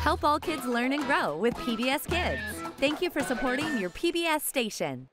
Help all kids learn and grow with PBS Kids. Thank you for supporting your PBS station.